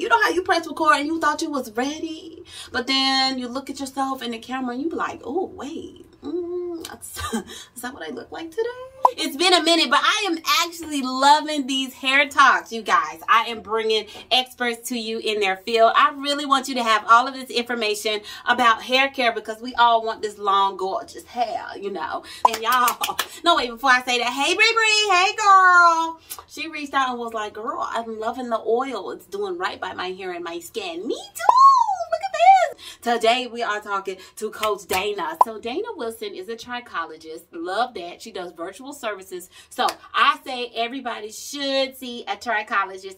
You know how you press record and you thought you was ready, but then you look at yourself in the camera and you be like, oh, wait, mm, is that what I look like today? It's been a minute, but I am actually loving these hair talks, you guys. I am bringing experts to you in their field. I really want you to have all of this information about hair care because we all want this long, gorgeous hair, you know. And y'all, no, wait, before I say that, hey, Bree Bree, hey, girl. She reached out and was like, girl, I'm loving the oil. It's doing right by my hair and my skin. Me too. Look at this. Today we are talking to Coach Dana. So Dana Wilson is a trichologist. Love that. She does virtual services. So I say everybody should see a trichologist.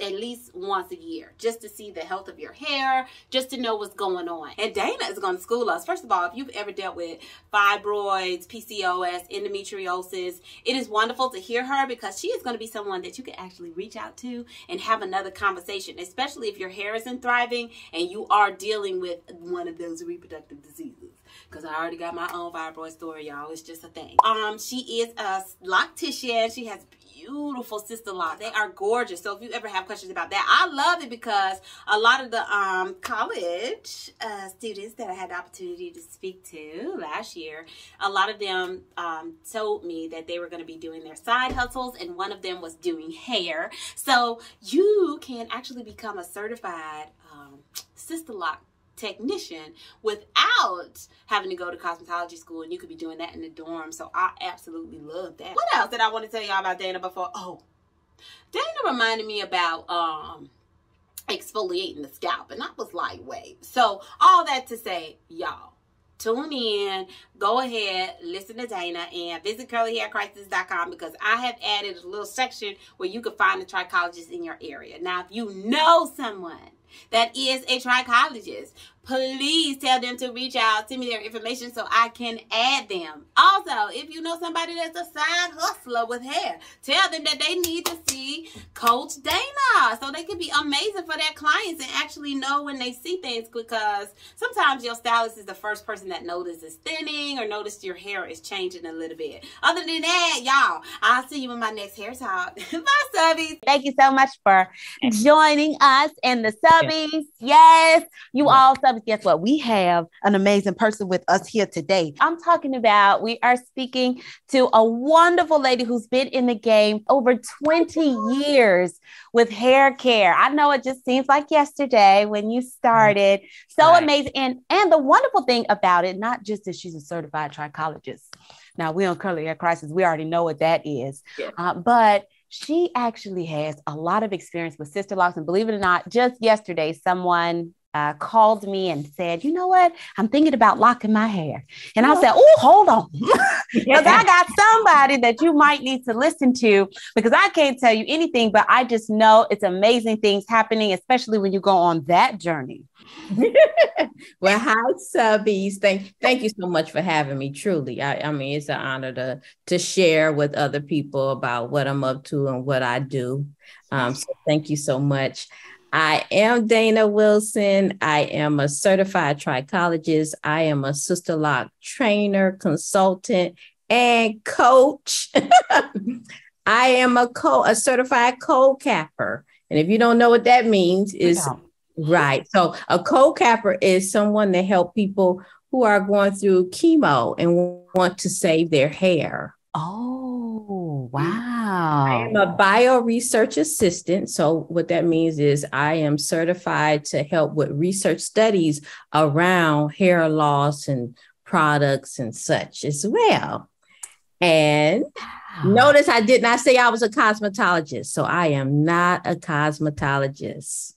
At least once a year just to see the health of your hair, just to know what's going on. And Dana is going to school us. First of all, if you've ever dealt with fibroids, PCOS, endometriosis, it is wonderful to hear her because she is going to be someone that you can actually reach out to and have another conversation, especially if your hair isn't thriving and you are dealing with one of those reproductive diseases because I already got my own fibroid story, y'all. It's just a thing. Um, she is a loctician. She has beautiful Sisterlock. They are gorgeous. So if you ever have questions about that, I love it because a lot of the um, college uh, students that I had the opportunity to speak to last year, a lot of them um, told me that they were going to be doing their side hustles, and one of them was doing hair. So you can actually become a certified um, Sisterlock technician without having to go to cosmetology school and you could be doing that in the dorm. So i absolutely love that. What else did i want to tell y'all about dana before? Oh dana reminded me about um exfoliating the scalp and i was wait so all that to say y'all tune in go ahead listen to dana and visit curlyhaircrisis.com because i have added a little section where you can find a trichologist in your area. Now if you know someone that is a trichologist please tell them to reach out, send me their information so I can add them. Also, if you know somebody that's a side hustler with hair, tell them that they need to see Coach Dana so they can be amazing for their clients and actually know when they see things because sometimes your stylist is the first person that notices thinning or notice your hair is changing a little bit. Other than that, y'all, I'll see you in my next hair talk. Bye, subbies. Thank you so much for joining us and the subbies. Yes, you all subbies guess what? We have an amazing person with us here today. I'm talking about, we are speaking to a wonderful lady who's been in the game over 20 years with hair care. I know it just seems like yesterday when you started. So right. amazing. And, and the wonderful thing about it, not just that she's a certified trichologist. Now, we on Curly Hair Crisis, we already know what that is. Yeah. Uh, but she actually has a lot of experience with sister locks. And believe it or not, just yesterday, someone uh, called me and said, "You know what? I'm thinking about locking my hair." And I said, "Oh, hold on, because I got somebody that you might need to listen to because I can't tell you anything, but I just know it's amazing things happening, especially when you go on that journey." well, hi, subbies. Thank, thank you so much for having me. Truly, I, I mean, it's an honor to to share with other people about what I'm up to and what I do. Um, so, thank you so much. I am Dana Wilson. I am a certified trichologist. I am a sister lock trainer, consultant, and coach. I am a co a certified cold capper. And if you don't know what that means, is right. So a cold capper is someone that help people who are going through chemo and want to save their hair. Oh, wow. I am a bio research assistant. So, what that means is I am certified to help with research studies around hair loss and products and such as well. And notice I did not say I was a cosmetologist. So, I am not a cosmetologist.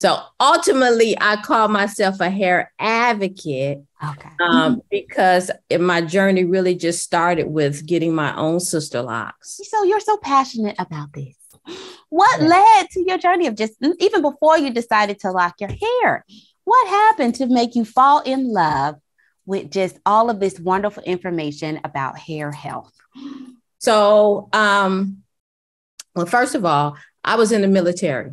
So ultimately, I call myself a hair advocate okay. um, mm-hmm. because my journey really just started with getting my own sister locks. So you're so passionate about this. What yeah. led to your journey of just even before you decided to lock your hair? What happened to make you fall in love with just all of this wonderful information about hair health? So, um, well, first of all, I was in the military.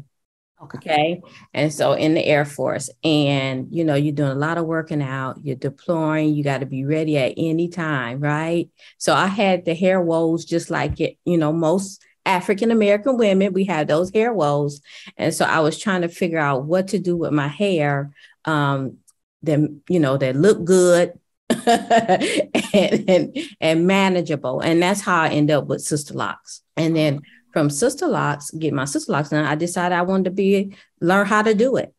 Okay. okay. And so in the Air Force, and you know, you're doing a lot of working out, you're deploying, you got to be ready at any time, right? So I had the hair woes just like it, you know, most African American women, we had those hair woes. And so I was trying to figure out what to do with my hair um, that, you know, that look good and, and, and manageable. And that's how I end up with Sister Locks. And then from Sister Locks, get my Sister Locks done, I decided I wanted to be learn how to do it.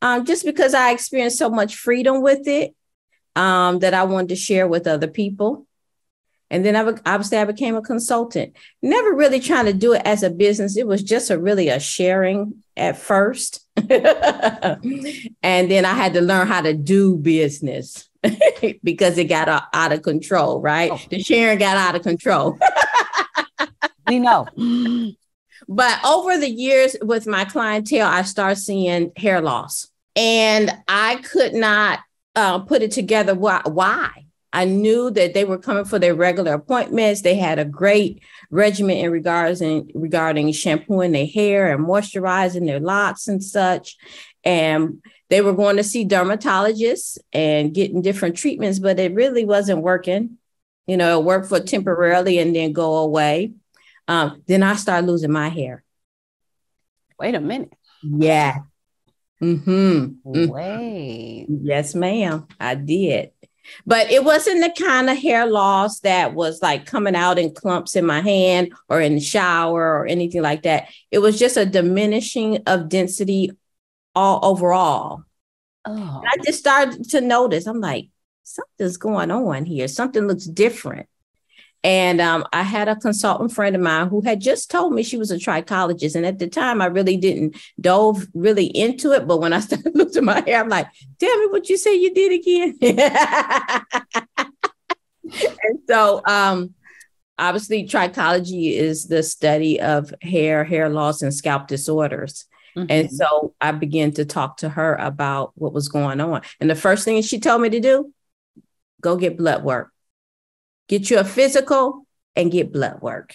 Um, just because I experienced so much freedom with it um, that I wanted to share with other people. And then I obviously I became a consultant. Never really trying to do it as a business. It was just a really a sharing at first. and then I had to learn how to do business because it got out of control, right? Oh. The sharing got out of control. we know. But over the years with my clientele, I started seeing hair loss. And I could not uh, put it together why, why I knew that they were coming for their regular appointments. They had a great regimen in regards and regarding shampooing their hair and moisturizing their locks and such. And they were going to see dermatologists and getting different treatments, but it really wasn't working. You know, it worked for temporarily and then go away. Um, then I started losing my hair. Wait a minute. Yeah. Mm-hmm. mm-hmm. Wait. Yes, ma'am. I did. But it wasn't the kind of hair loss that was like coming out in clumps in my hand or in the shower or anything like that. It was just a diminishing of density all overall. Oh. I just started to notice, I'm like, something's going on here. Something looks different. And um, I had a consultant friend of mine who had just told me she was a trichologist. And at the time, I really didn't dove really into it. But when I started looking at my hair, I'm like, tell me what you say you did again. and so, um, obviously, trichology is the study of hair, hair loss, and scalp disorders. Mm-hmm. And so I began to talk to her about what was going on. And the first thing she told me to do, go get blood work get you a physical and get blood work.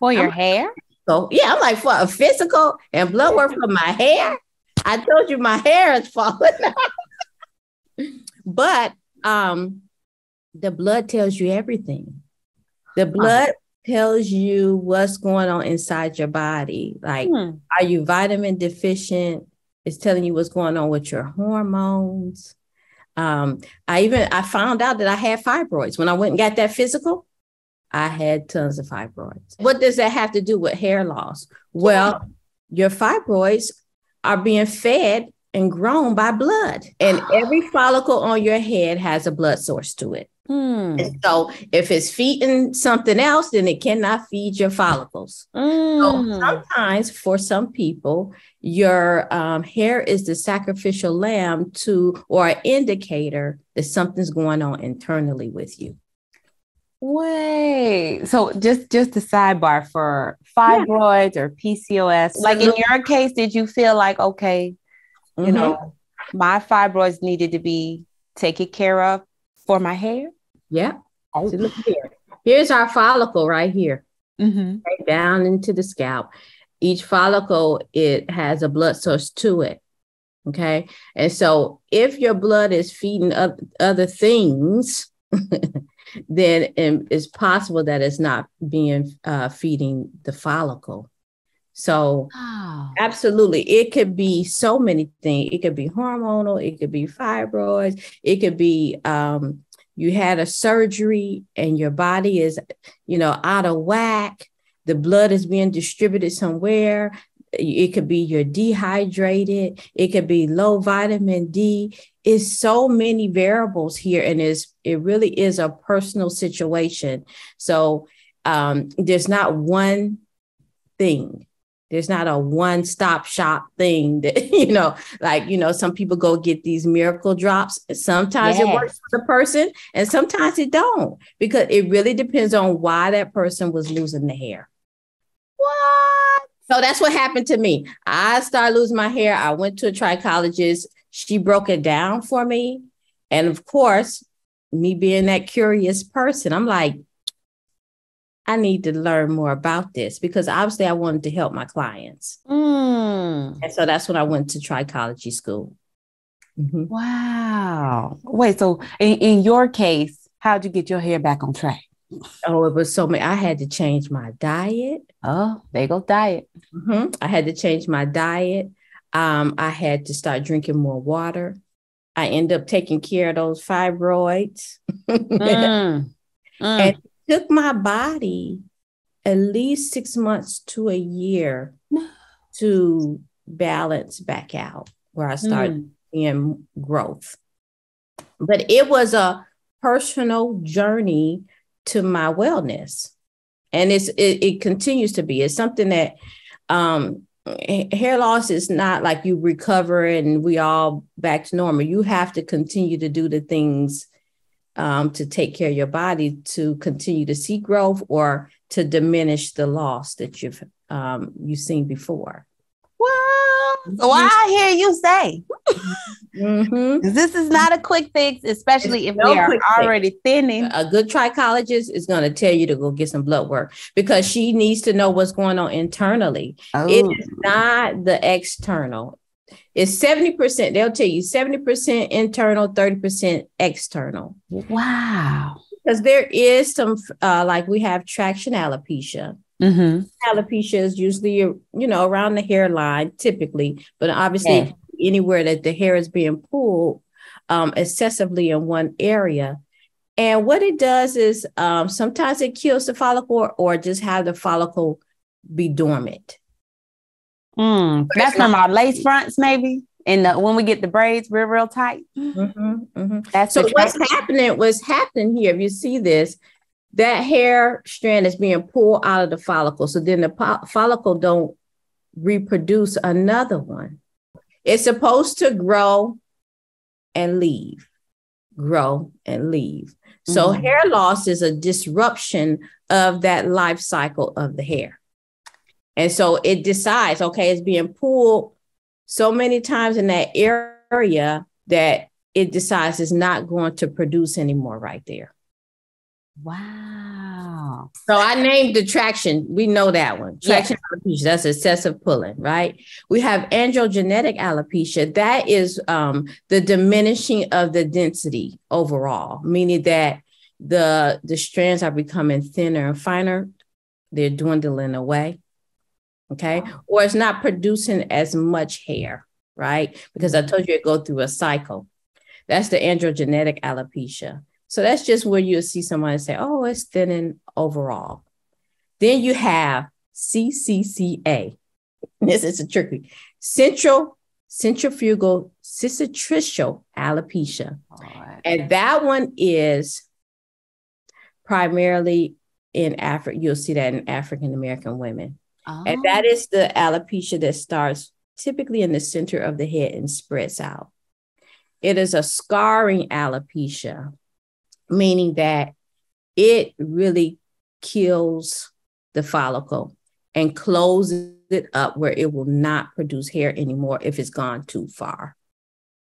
For your I'm, hair? So yeah, I'm like for a physical and blood work for my hair. I told you my hair is falling out. but um the blood tells you everything. The uh-huh. blood tells you what's going on inside your body. Like, hmm. are you vitamin deficient? It's telling you what's going on with your hormones. Um, I even I found out that I had fibroids when I went and got that physical. I had tons of fibroids. What does that have to do with hair loss? Well, your fibroids are being fed and grown by blood, and every follicle on your head has a blood source to it. Hmm. And so if it's feeding something else, then it cannot feed your follicles. Mm. So hmm. sometimes for some people, your um, hair is the sacrificial lamb to or an indicator that something's going on internally with you. Wait, so just just a sidebar for fibroids yeah. or PCOS. Like in your case, did you feel like okay, you mm-hmm. know, my fibroids needed to be taken care of for my hair? Yeah. Oh. So look here. Here's our follicle right here, mm-hmm. right down into the scalp. Each follicle it has a blood source to it. Okay, and so if your blood is feeding up other things, then it's possible that it's not being uh, feeding the follicle. So, oh. absolutely, it could be so many things. It could be hormonal, it could be fibroids, it could be um, you had a surgery and your body is, you know, out of whack, the blood is being distributed somewhere. It could be you're dehydrated, it could be low vitamin D. It's so many variables here, and it's, it really is a personal situation. So um, there's not one thing there's not a one stop shop thing that, you know, like, you know, some people go get these miracle drops. Sometimes yes. it works for the person and sometimes it don't because it really depends on why that person was losing the hair. What? So that's what happened to me. I started losing my hair. I went to a trichologist. She broke it down for me. And of course, me being that curious person, I'm like, I need to learn more about this because obviously I wanted to help my clients. Mm. And so that's when I went to trichology school. Mm-hmm. Wow. Wait, so in, in your case, how'd you get your hair back on track? Oh, it was so many. I had to change my diet. Oh, they go diet. Mm-hmm. I had to change my diet. Um, I had to start drinking more water. I end up taking care of those fibroids. mm. Mm. And took my body at least six months to a year to balance back out where I started mm. seeing growth. But it was a personal journey to my wellness. And it's it, it continues to be. It's something that um hair loss is not like you recover and we all back to normal. You have to continue to do the things um, to take care of your body to continue to see growth or to diminish the loss that you've um, you've seen before. So I hear you say mm-hmm. this is not a quick fix, especially it's if no we are already fix. thinning. A good trichologist is going to tell you to go get some blood work because she needs to know what's going on internally. Oh. It is not the external. It's 70%. They'll tell you 70% internal, 30% external. Wow. Because there is some, uh, like we have traction alopecia Mm-hmm. Alopecia is usually, you know, around the hairline typically, but obviously yeah. anywhere that the hair is being pulled um, excessively in one area. And what it does is um, sometimes it kills the follicle or, or just have the follicle be dormant. Mm, that's from our lace fronts, maybe. And the, when we get the braids real, real tight. Mm-hmm, mm-hmm. That's so what's happening. What's happening here? If you see this, that hair strand is being pulled out of the follicle. So then the po- follicle don't reproduce another one. It's supposed to grow and leave, grow and leave. So mm-hmm. hair loss is a disruption of that life cycle of the hair. And so it decides, okay, it's being pulled so many times in that area that it decides it's not going to produce anymore right there. Wow. So I named the traction. We know that one. Traction alopecia. That's excessive pulling, right? We have androgenetic alopecia. That is um, the diminishing of the density overall, meaning that the the strands are becoming thinner and finer. They're dwindling away. Okay. Or it's not producing as much hair, right? Because I told you it go through a cycle. That's the androgenetic alopecia. So that's just where you'll see someone say, oh, it's thinning overall. Then you have CCCA. This is a tricky central centrifugal cicatricial alopecia. Right. And that one is primarily in Africa. You'll see that in African American women. Oh. And that oh. is the alopecia that starts typically in the center of the head and spreads out. It is a scarring alopecia meaning that it really kills the follicle and closes it up where it will not produce hair anymore if it's gone too far.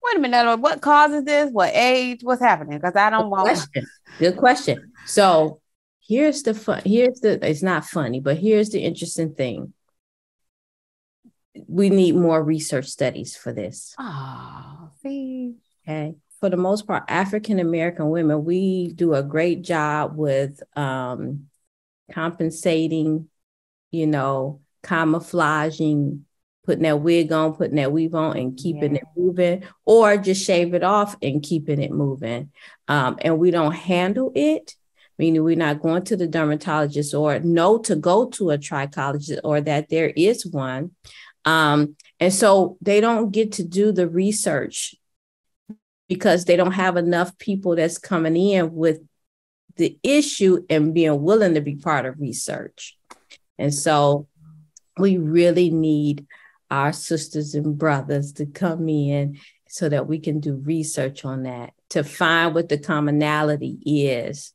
Wait a minute, what causes this? What age? What's happening? Because I don't Good want question. Good question. So here's the fun. Here's the it's not funny, but here's the interesting thing. We need more research studies for this. Oh, see. Okay for the most part, African American women, we do a great job with um, compensating, you know, camouflaging, putting that wig on, putting that weave on, and keeping yeah. it moving, or just shave it off and keeping it moving. Um, and we don't handle it, meaning we're not going to the dermatologist or know to go to a trichologist or that there is one. Um, and so they don't get to do the research because they don't have enough people that's coming in with the issue and being willing to be part of research. And so we really need our sisters and brothers to come in so that we can do research on that to find what the commonality is.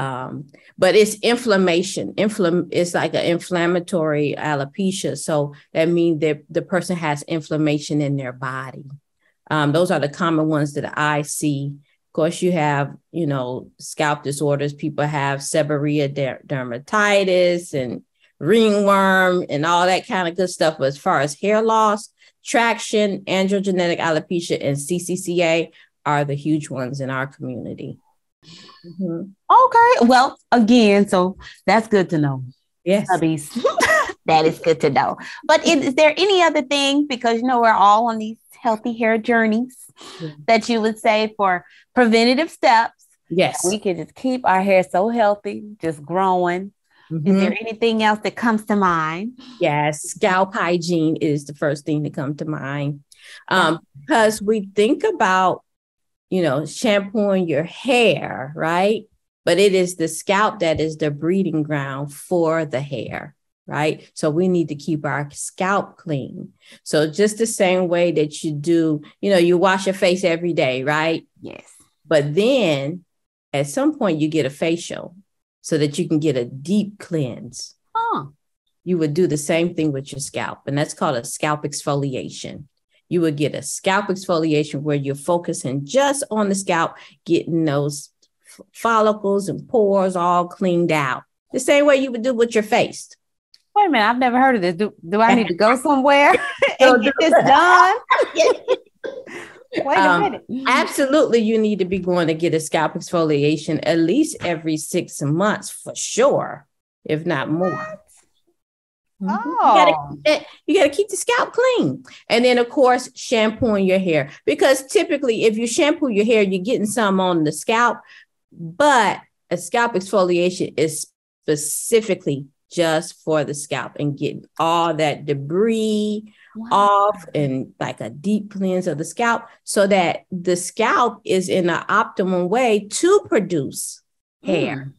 Um, but it's inflammation. Inflam- it's like an inflammatory alopecia. So that means that the person has inflammation in their body. Um, those are the common ones that I see. Of course, you have, you know, scalp disorders. People have seborrhea der- dermatitis and ringworm and all that kind of good stuff. But as far as hair loss, traction, androgenetic alopecia, and CCCA are the huge ones in our community. Mm-hmm. Okay. Well, again, so that's good to know. Yes. Hubbies. that is good to know. But is, is, there any other thing, because you know we're all on these healthy hair journeys, that you would say for preventative steps? Yes. We could just keep our hair so healthy, just growing. Mm-hmm. Is there anything else that comes to mind? Yes, scalp hygiene is the first thing to come to mind. Um, because we think about, you know, shampooing your hair, right? But it is the scalp that is the breeding ground for the hair right? So we need to keep our scalp clean. So just the same way that you do, you know, you wash your face every day, right? Yes. But then at some point you get a facial so that you can get a deep cleanse. Huh. You would do the same thing with your scalp, and that's called a scalp exfoliation. You would get a scalp exfoliation where you're focusing just on the scalp, getting those follicles and pores all cleaned out. The same way you would do with your face. Wait a minute, I've never heard of this. Do, do I need to go somewhere and get this done? Wait a um, minute. Absolutely, you need to be going to get a scalp exfoliation at least every six months for sure, if not more. Oh. You got to keep the scalp clean. And then, of course, shampooing your hair. Because typically, if you shampoo your hair, you're getting some on the scalp, but a scalp exfoliation is specifically just for the scalp and getting all that debris wow. off and like a deep cleanse of the scalp so that the scalp is in an optimum way to produce hair. Mm.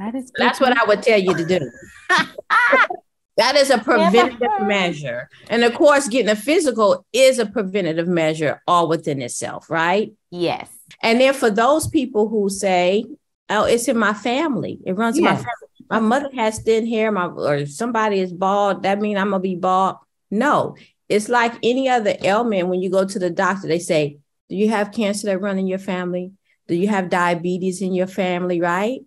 That is that's what I would tell you to do. that is a preventative measure. And of course, getting a physical is a preventative measure all within itself, right? Yes. And then for those people who say, oh, it's in my family, it runs yes. in my family my mother has thin hair, my or somebody is bald, that means I'm gonna be bald. No, it's like any other ailment. When you go to the doctor, they say, "Do you have cancer that run in your family? Do you have diabetes in your family?" Right?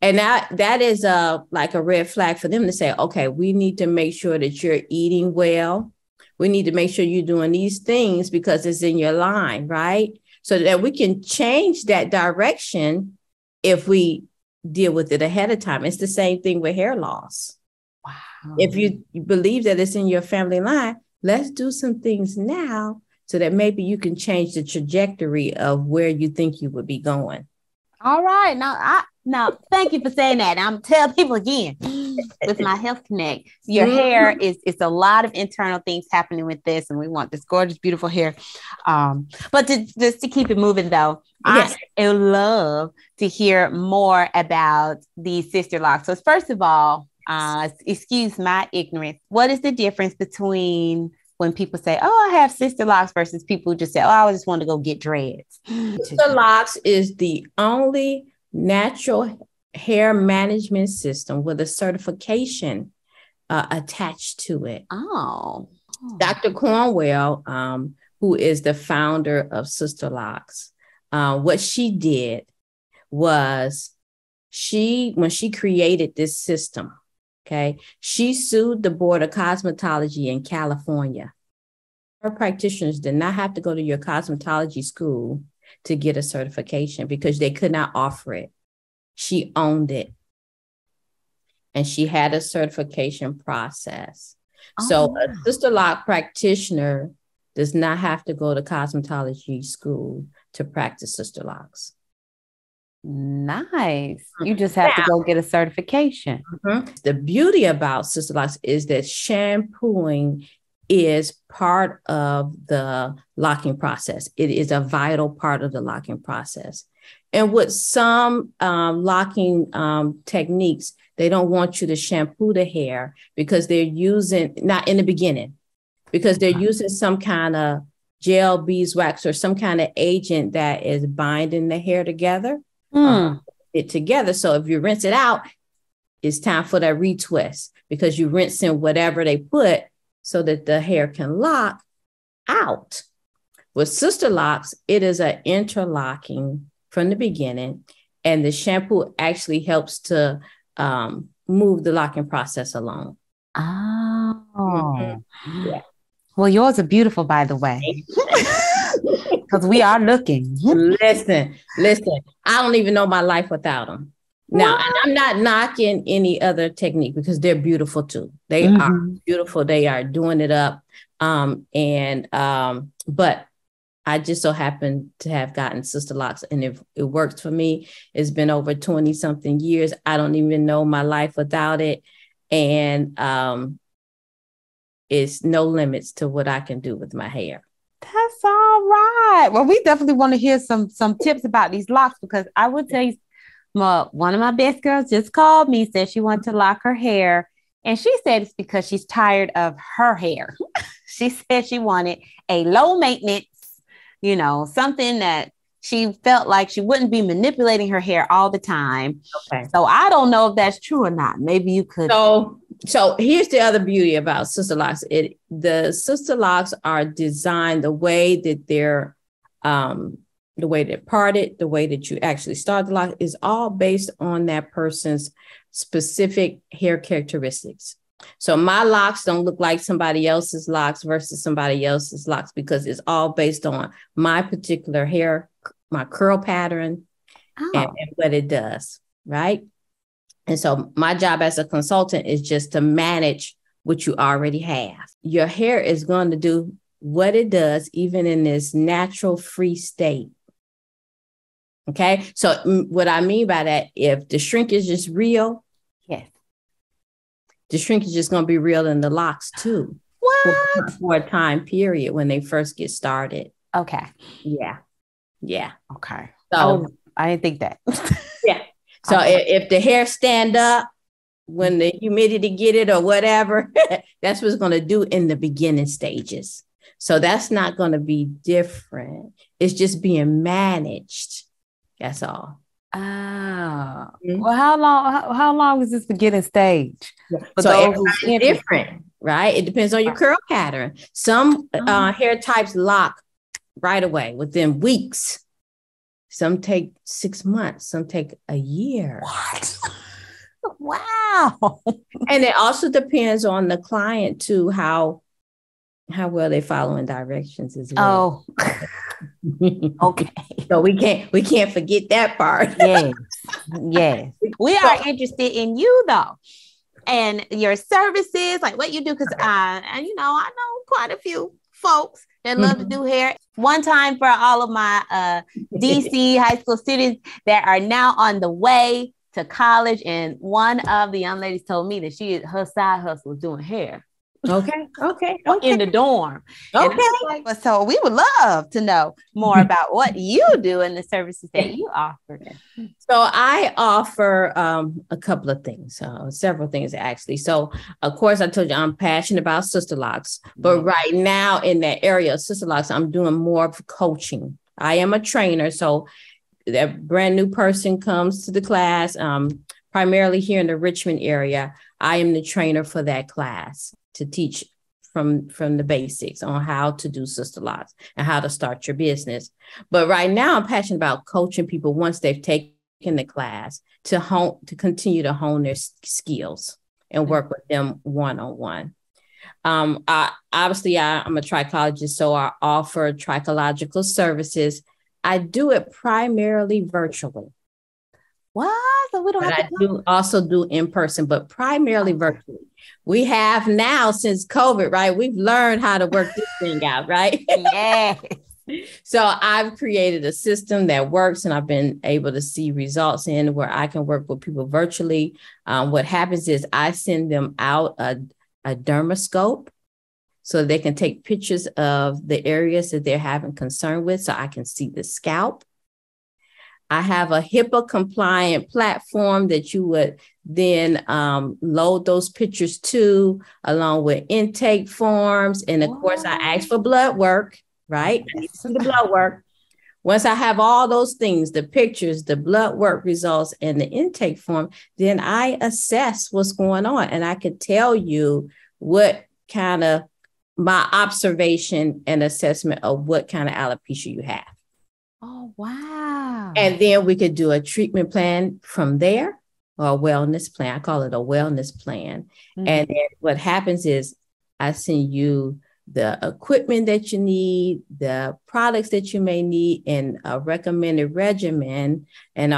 And that that is a like a red flag for them to say, "Okay, we need to make sure that you're eating well. We need to make sure you're doing these things because it's in your line, right?" So that we can change that direction if we deal with it ahead of time. It's the same thing with hair loss. Wow. If you believe that it's in your family line, let's do some things now so that maybe you can change the trajectory of where you think you would be going. All right. Now I now thank you for saying that. I'm telling people again with my health connect. Your mm-hmm. hair is it's a lot of internal things happening with this, and we want this gorgeous, beautiful hair. Um, but to, just to keep it moving though, yes. I would love to hear more about the sister locks. So, first of all, uh, excuse my ignorance. What is the difference between when people say, "Oh, I have sister locks," versus people who just say, "Oh, I just want to go get dreads"? Sister locks is the only natural hair management system with a certification uh, attached to it. Oh. oh. Dr. Cornwell, um, who is the founder of Sisterlocks, uh, what she did was she, when she created this system, okay, she sued the Board of Cosmetology in California. Her practitioners did not have to go to your cosmetology school to get a certification because they could not offer it. She owned it. And she had a certification process. Oh. So a Sisterlock practitioner does not have to go to cosmetology school to practice sister locks. Nice. You just have to go get a certification. Mm-hmm. The beauty about sister locks is that shampooing is part of the locking process. It is a vital part of the locking process. And with some um, locking um, techniques, they don't want you to shampoo the hair because they're using, not in the beginning, because they're using some kind of gel beeswax or some kind of agent that is binding the hair together. Mm. it together. So if you rinse it out, it's time for that retwist because you rinse in whatever they put so that the hair can lock out. With sister locks, it is an interlocking from the beginning, and the shampoo actually helps to um, move the locking process along. Oh, mm-hmm. yeah. Well, yours are beautiful, by the way. because we are looking. listen, listen. I don't even know my life without them. Now, I'm not knocking any other technique because they're beautiful too. They mm-hmm. are beautiful. They are doing it up. Um, and um, but I just so happen to have gotten Sister Locks, and if it works for me, it's been over 20 something years. I don't even know my life without it. And um, it's no limits to what I can do with my hair. That's all right. Well, we definitely want to hear some some tips about these locks because I would tell you, my, one of my best girls just called me, said she wanted to lock her hair, and she said it's because she's tired of her hair. she said she wanted a low maintenance, you know, something that she felt like she wouldn't be manipulating her hair all the time. Okay. So I don't know if that's true or not. Maybe you could. So so here's the other beauty about sister locks. It the sister locks are designed the way that they're um the way they're parted, the way that you actually start the lock is all based on that person's specific hair characteristics. So my locks don't look like somebody else's locks versus somebody else's locks because it's all based on my particular hair, my curl pattern, oh. and, and what it does, right? And so my job as a consultant is just to manage what you already have. Your hair is going to do what it does, even in this natural free state. Okay. So what I mean by that, if the shrinkage is just real, yes, the shrinkage is just going to be real in the locks too. What? For, a time period when they first get started. Okay. Yeah. Yeah. Okay. So oh, I didn't think that. yeah. So if, if the hair stand up when the humidity get it or whatever, that's what's going to do in the beginning stages. So that's not going to be different. It's just being managed. That's all. Oh, mm-hmm. well, how long? How, how, long is this beginning stage? so it's different, right? It depends on your curl pattern. Some uh, oh. hair types lock right away within weeks. Some take six months, some take a year. What? wow. And it also depends on the client too, how how well they following directions as well. Oh. okay. So we can't we can't forget that part. yes. Yes. We are interested in you though. And your services, like what you do, because I and you know, I know quite a few folks that love mm-hmm. to do hair. One time for all of my uh, DC high school students that are now on the way to college, and one of the young ladies told me that she her side hustle was doing hair. Okay. Okay. Okay. In the dorm. Okay. Like, so we would love to know more about what you do and the services that you offer. So I offer um, a couple of things, uh, several things actually. So of course, I told you I'm passionate about sister locks, but right now in that area of sister locks, I'm doing more of coaching. I am a trainer, so that brand new person comes to the class, um, primarily here in the Richmond area. I am the trainer for that class to teach from from the basics on how to do sister locks and how to start your business. But right now, I'm passionate about coaching people once they've taken the class to hone to continue to hone their skills and work with them one on one. Um, I obviously I, I'm a trichologist, so I offer trichological services. I do it primarily virtually. What? So we don't but have to I do also do in person, but primarily virtually we have now since COVID, right? We've learned how to work this thing out, right? Yeah. so I've created a system that works and I've been able to see results in where I can work with people virtually. Um, what happens is I send them out a, a dermoscope so they can take pictures of the areas that they're having concern with so I can see the scalp. I have a HIPAA compliant platform that you would then um, load those pictures to, along with intake forms. And of course, I ask for blood work, right? I need the blood work. Once I have all those things, the pictures, the blood work results, and the intake form, then I assess what's going on. And I can tell you what kind of my observation and assessment of what kind of alopecia you have. Oh, wow. And then we could do a treatment plan from there or a wellness plan. I call it a wellness plan. Mm-hmm. And what happens is I send you the equipment that you need, the products that you may need, and a recommended regimen, and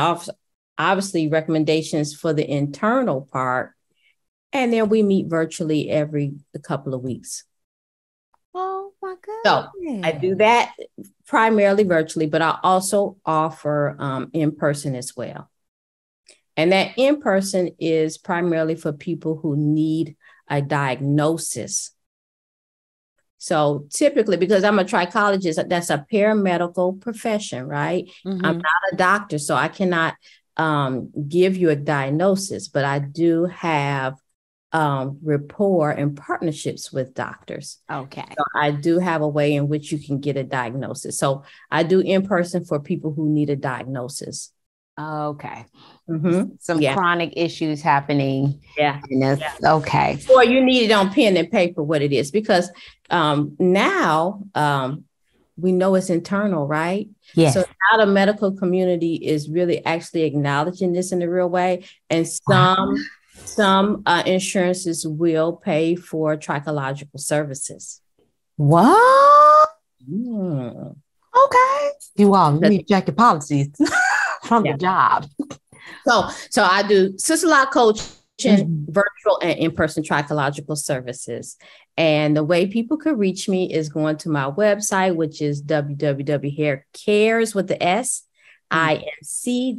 obviously recommendations for the internal part. And then we meet virtually every couple of weeks. Oh my goodness. So I do that primarily virtually, but I also offer um, in person as well. And that in person is primarily for people who need a diagnosis. So typically, because I'm a trichologist, that's a paramedical profession, right? Mm-hmm. I'm not a doctor, so I cannot um, give you a diagnosis, but I do have um, rapport and partnerships with doctors. Okay. So I do have a way in which you can get a diagnosis. So I do in person for people who need a diagnosis. Okay. Mm-hmm. Some yeah. chronic issues happening. Yeah. yeah. Okay. Or you need it on pen and paper what it is because um, now um, we know it's internal, right? Yes. So now the medical community is really actually acknowledging this in a real way. And some wow. Some uh, insurances will pay for trichological services. What? Mm. Okay. You all need to check your policies from yeah. the job. So, so I do sister lock coaching, mm-hmm. virtual and in-person trichological services. And the way people could reach me is going to my website, which is www.haircares with the S, inc.com,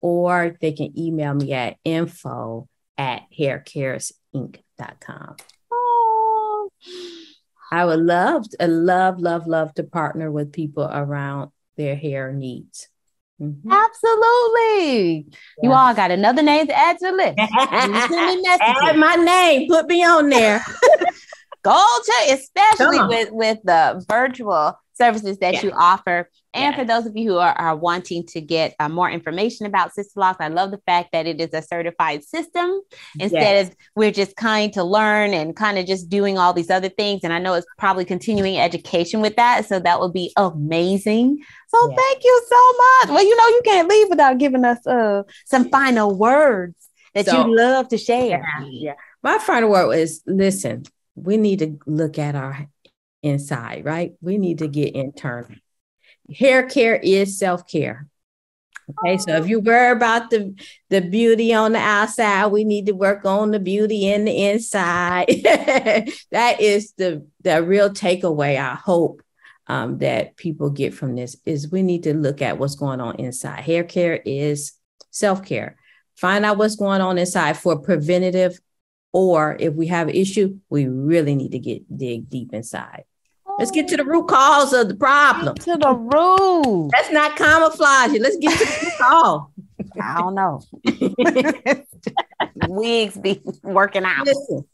or they can email me at info at haircaresinc.com. Oh. I would love, to, love, love, love to partner with people around their hair needs. Mm-hmm. Absolutely. Yeah. You all got another name to add to the list. add my name. Put me on there. Go check, especially with, with the virtual services that yeah. you offer. And yeah. for those of you who are, are wanting to get uh, more information about Sisterlocks, I love the fact that it is a certified system instead yes. of we're just kind to learn and kind of just doing all these other things. And I know it's probably continuing education with that. So that would be amazing. So yes. thank you so much. Well, you know, you can't leave without giving us uh, some final words that so, you'd love to share. Yeah, yeah. My final word is listen, we need to look at our inside, right? We need to get internal. Hair care is self care. Okay, so if you worry about the, the beauty on the outside, we need to work on the beauty in the inside. that is the, the real takeaway, I hope, um, that people get from this is we need to look at what's going on inside. Hair care is self care. Find out what's going on inside for preventative, or if we have an issue, we really need to get dig deep inside. Let's get to the root cause of the problem. To the root. Let's not camouflage it. Let's get to the root cause. I don't know. Wigs be working out. Listen,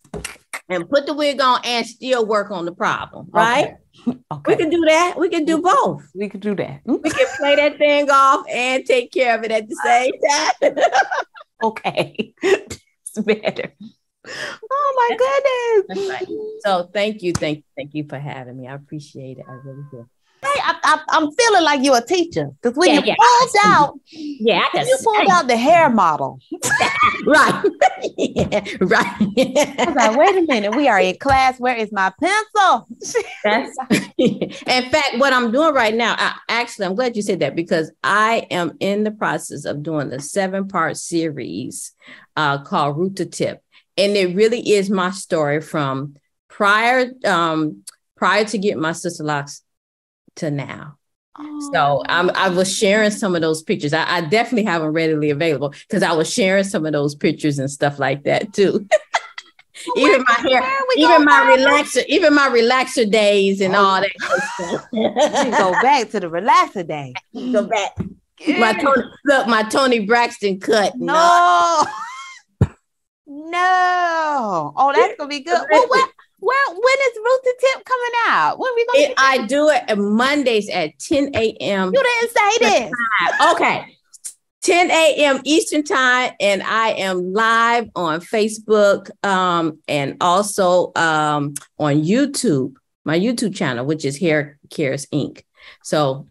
and put the wig on and still work on the problem, right? Okay. okay. We can do that. We can do both. We can do that. We can play that thing off and take care of it at the same time. okay. it's better. Oh my goodness. Right. So thank you, thank you, thank you for having me. I appreciate it. I really do. Hey, I, am feeling like you're a teacher because when yeah, you yeah. pulled out, yeah, you pulled out the hair model, right, yeah, right. I was like, wait a minute, we are in class. Where is my pencil? That's, in fact, what I'm doing right now. I, actually, I'm glad you said that because I am in the process of doing the seven part series uh, called Root to Tip and it really is my story from prior um prior to getting my Sisterlocks to now. Oh. So I'm, I was sharing some of those pictures. I, I definitely have them readily available because I was sharing some of those pictures and stuff like that too. even my hair, even my relaxer, even my relaxer days and oh. all that stuff. go back to the relaxer day. Go back. My Toni, look, my Toni Braxton cut. No. No. Oh, that's gonna be good. Well, what? Well, when is Root to Tip coming out? When are we gonna? It, I do it Mondays at 10 a.m. You didn't say this. Okay. 10 a.m. Eastern time, and I am live on Facebook um, and also um, on YouTube, my YouTube channel, which is Hair Cares Inc. So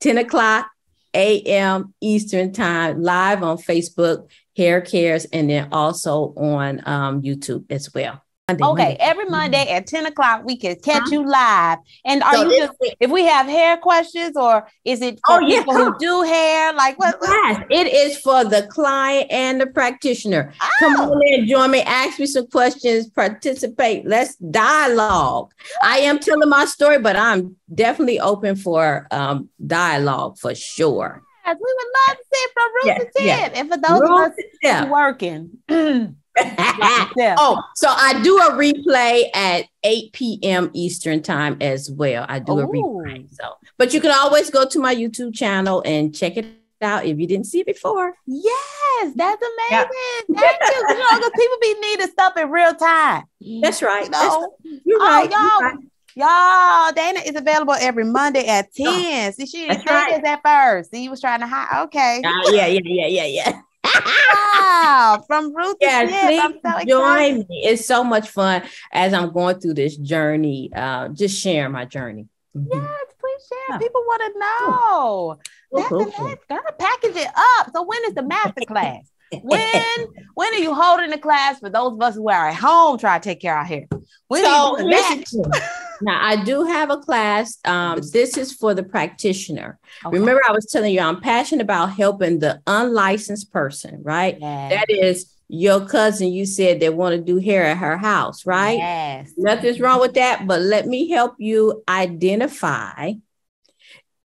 10 o'clock a.m. Eastern time, live on Facebook Hair Cares, and then also on um, YouTube as well. Monday, Okay, Monday. every Monday at 10 o'clock, we can catch Uh-huh. you live. And are So you just, if we have hair questions, or is it for Oh, yeah, people who do hair? Like what? what- Yes, it is for the client and the practitioner. Come Oh. on in, join me, ask me some questions, participate. Let's dialogue. I am telling my story, but I'm definitely open for um, dialogue for sure. Yes, we would love to see it from root Yeah, to tip. yeah. And for those of us working, oh, so I do a replay at 8 p.m. Eastern time as well. I do a replay. Ooh. So, but you can always go to my YouTube channel and check it out if you didn't see it before. Yes, that's Yeah. amazing. Thank you. You know, because people be needing stuff in real time. That's right. You know, right. You're Oh, right. You're y'all. right. Y'all, Dana is available every Monday at 10. See, she didn't say right. this at first. See, you was trying to hide. Okay. Uh, yeah, yeah, yeah, yeah, yeah. Wow. From Ruth Yeah, please so join me. It's so much fun as I'm going through this journey. Uh, just sharing my journey. Mhm. Yes, please share. People want to know. Cool, That's cool. Girl, package it up. So when is the master class? When when are you holding the class for those of us who are at home trying to take care of our hair? When So are you doing that? listen, now I do have a class. Um, this is for the practitioner. Okay. Remember, I was telling you I'm passionate about helping the unlicensed person, right? Yes. That is your cousin. You said they want to do hair at her house, right? Yes. Nothing's wrong with that, but let me help you identify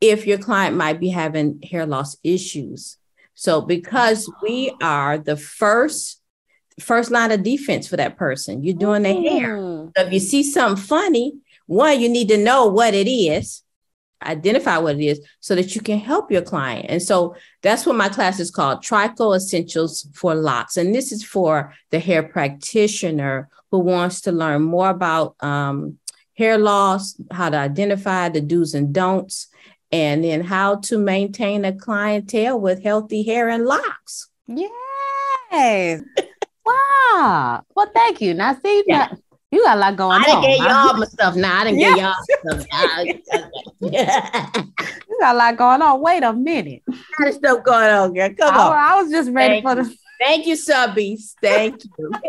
if your client might be having hair loss issues. So because we are the first first line of defense for that person, you're doing their hair. Mm. So if you see something funny, one, you need to know what it is, identify what it is so that you can help your client. And so that's what my class is called Trico Essentials for Locks. And this is for the hair practitioner who wants to learn more about um, hair loss, how to identify the do's and don'ts, and then how to maintain a clientele with healthy hair and locks. Yes. wow. Well, thank you. Now, see, Yeah. now, you got a lot going on. I didn't on. get y'all my stuff now. I didn't get y'all stuff. Yeah. You got a lot going on. Wait a minute. Got stuff going on, girl. Come I, on. I was just ready Thank for the. Thank you, subbies. Thank you.